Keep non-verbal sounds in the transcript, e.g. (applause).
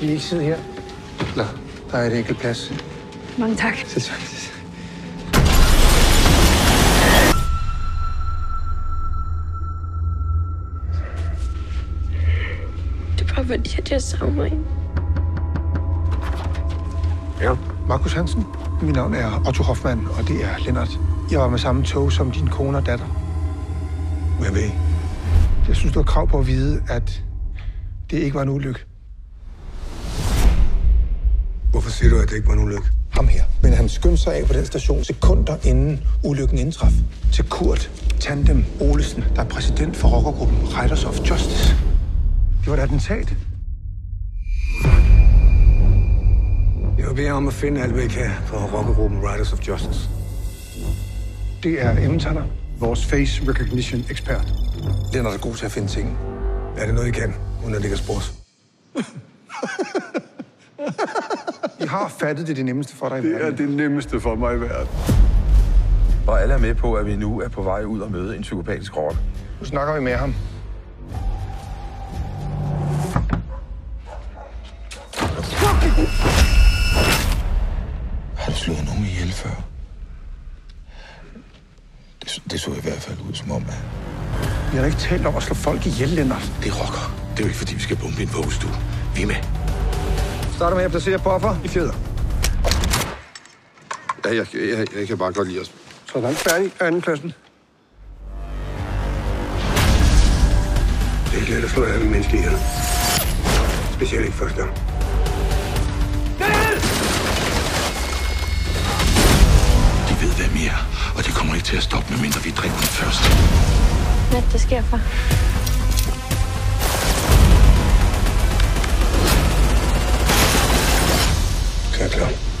Vil I ikke sidde her? Eller, der er et enkelt plads. Mange tak. Selv tak. Det er bare fordi, at jeg savner en. Ja. Markus Hansen. Mit navn er Otto Hoffmann, og det er Lennart. Jeg var med samme tog som din kone og datter. Må jeg ved? Jeg synes, du har krav på at vide, at det ikke var en ulykke. Hvorfor siger du, at det ikke var en ulykke? Ham her. Men han skyndte sig af på den station sekunder inden ulykken indtraf. Til Kurt Tandem Olesen, der er præsident for rockergruppen Riders of Justice. Det var et attentat. Jeg vil bede om at finde alt, hvad I kan for rockergruppen Riders of Justice. Det er Emmentaler, vores face recognition ekspert. Den er da god til at finde ting. Er det noget, I kan, uden at det kan spores? (laughs) I har fattet det, det nemmeste for dig i Det er verden. det nemmeste for mig i verden. Og alle er med på, at vi nu er på vej ud og møde en psykopatisk rotte. Nu snakker vi med ham. Har du slået nogen ihjel før? Det, så- det så i hvert fald ud som om, at Vi har da ikke talt om at slå folk ihjel, Lennart. det er rocker. Det er jo ikke, fordi vi skal bombe en vuggestue. Vi er med. Starter med at placere buffer i fjeder. Ja, jeg, jeg, jeg kan bare godt lide os. Sådan, færdig. Andenpladsen. Det er ikke let at slå af med menneske ihjel. Specielt ikke første gang. De ved, hvem I er, og det kommer ikke til at stoppe, medmindre vi dræber dem først. Hvad der sker for? Så er jeg klar.